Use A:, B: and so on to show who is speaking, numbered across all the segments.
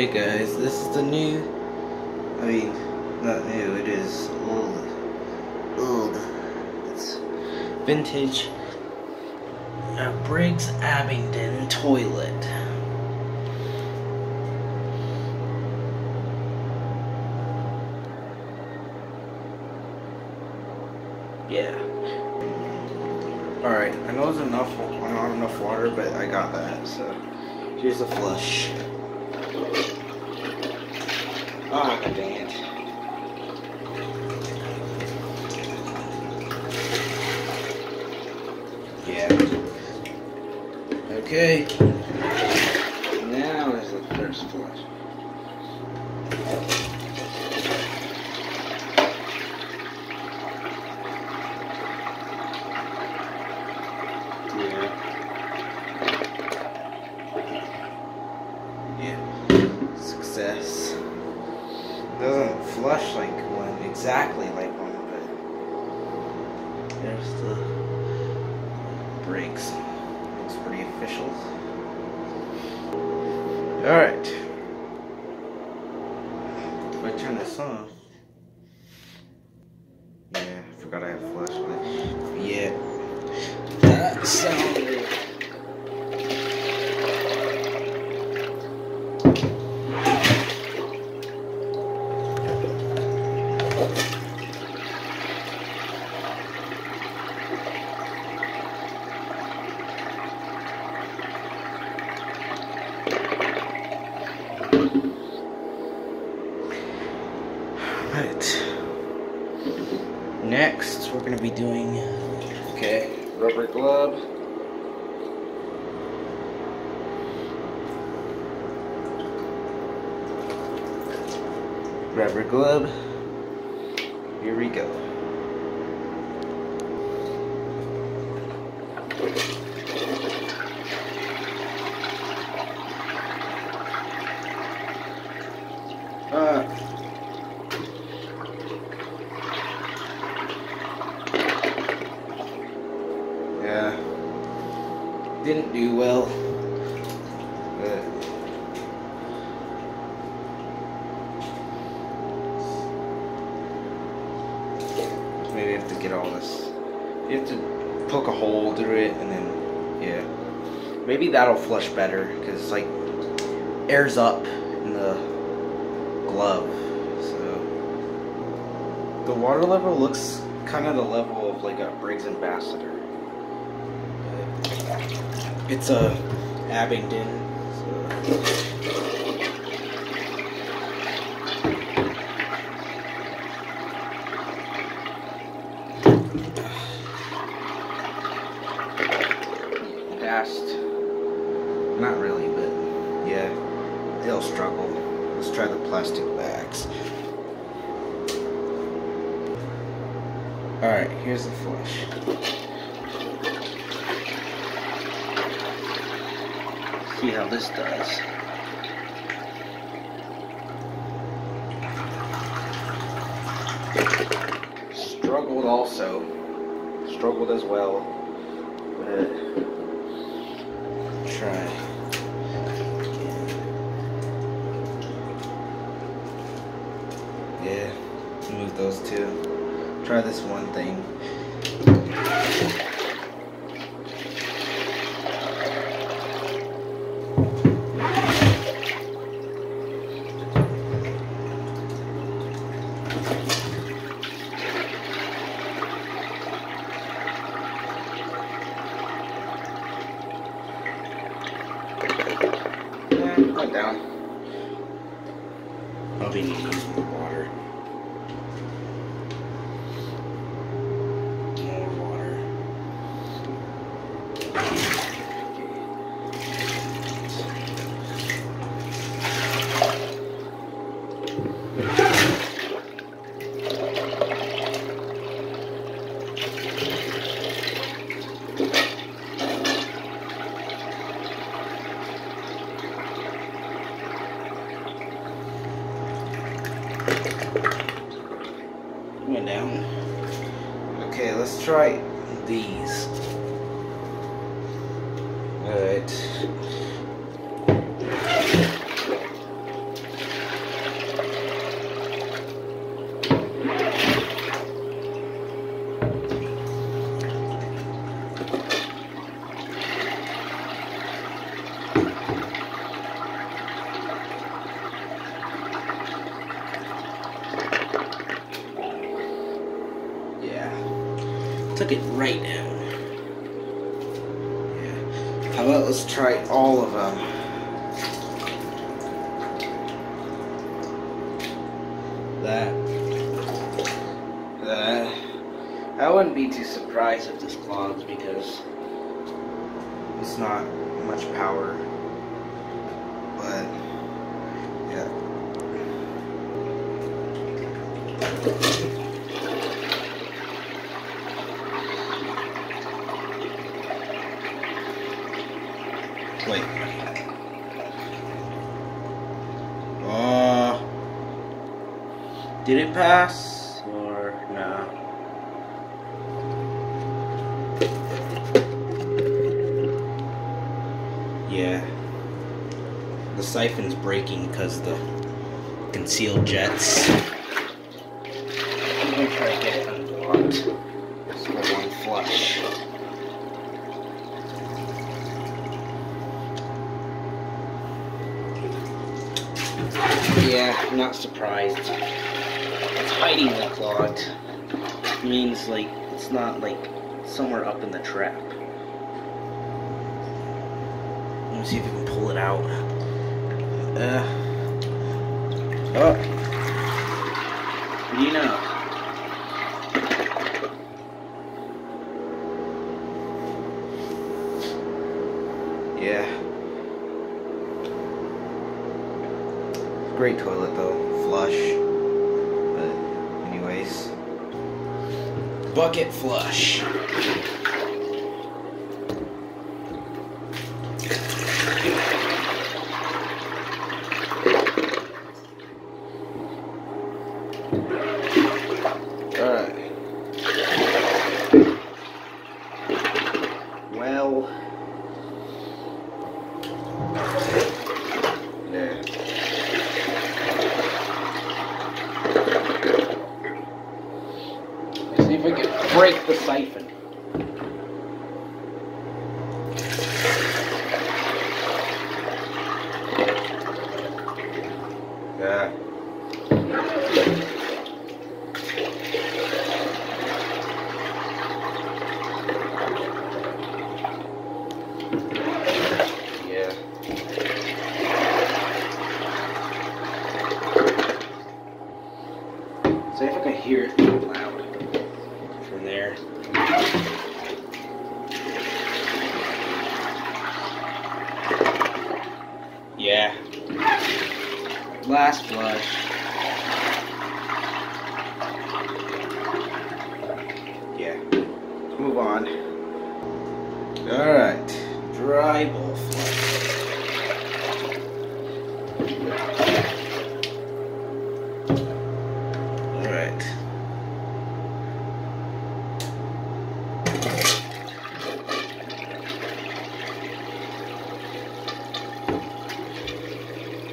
A: Hey guys, this is the new, I mean, not new, it is old, old, it's vintage uh, Briggs Abingdon toilet. Yeah. Alright, I know there's enough, don't enough water, but I got that, so here's a flush. Ah, oh, dang it. Yeah. Okay. Now is the first flush. Yeah. Yeah. Success. Doesn't flush like one, exactly like one, but there's the brakes. Looks pretty official. Alright. If I turn this on. Yeah, I forgot I have flashlight. Yeah. That sounded. Next, we're going to be doing, okay, rubber glove. Rubber glove. Here we go. Uh, Yeah. Didn't do well. But maybe have to get all this. You have to poke a hole through it and then, yeah. Maybe that'll flush better because it's like air's up in the glove. So the water level looks kind of the level of like a Briggs Ambassador. It's a Abingdon. So. Fast. Not really, but yeah, they'll struggle. Let's try the plastic bags. Alright, here's the flush. see how this does. Struggled also. Struggled as well. But try. Yeah, move those two. Try this one thing. Down. I'll be needing more water. More water. Went down. Okay, let's try these. Alright. Took it right down. Yeah. How about let's try all of them? That. That. I wouldn't be too surprised if this clogs because it's not much power. But, yeah. Wait. Uh, did it pass or no? Yeah. The siphon's breaking because the concealed jets. I'm gonna try to get it unblocked. Just one flush. Yeah, I'm not surprised. Hiding the clogged. means like it's not like somewhere up in the trap. Let me see if we can pull it out. Uh. Oh. You know? Yeah. Great toilet though, flush. Bucket flush. Alright. Well. Yeah. Let's see if we can break the siphon. Yeah. Yeah. See if I can hear it loud from there. Yeah. Last flush. Yeah. Let's move on. Alright. Dry bowl flush. Alright.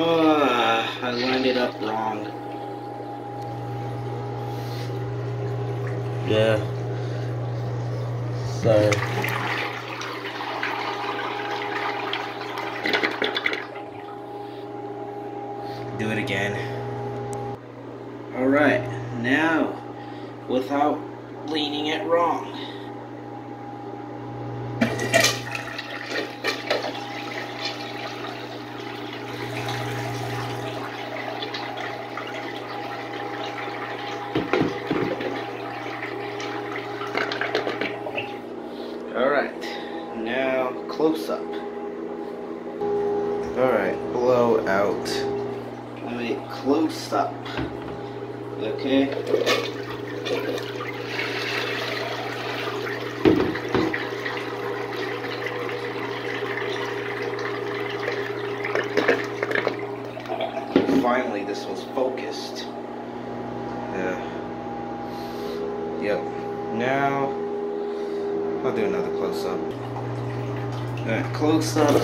A: Ah, I lined it up wrong. Yeah. So. Do it again. Alright, now, without leaning it wrong. Alright, now close up. Alright, blow out. Wait, close up. Okay. Finally, this was focused. Yeah. Yep. Now, I'll do another close up. Alright, close up.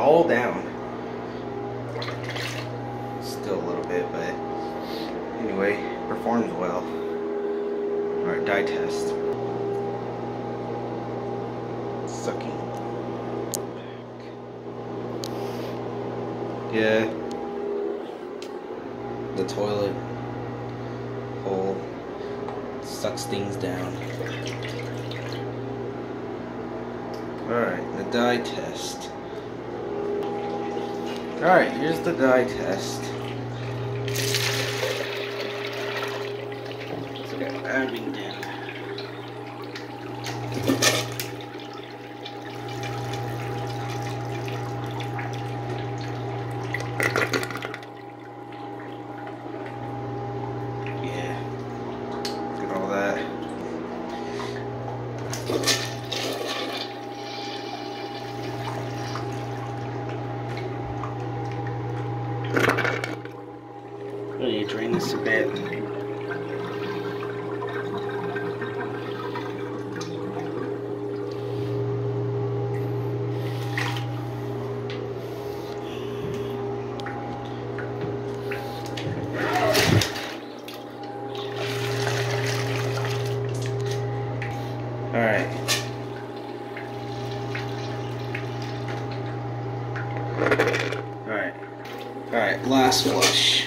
A: All down. Still a little bit, but anyway, performs well. Alright, dye test. Sucking. Yeah. The toilet hole sucks things down. Alright, the dye test. Alright, here's the dye test. We got Abingdon. Yeah. Look at all that. I need to drain this a bit. Alright. Alright. Alright, last flush.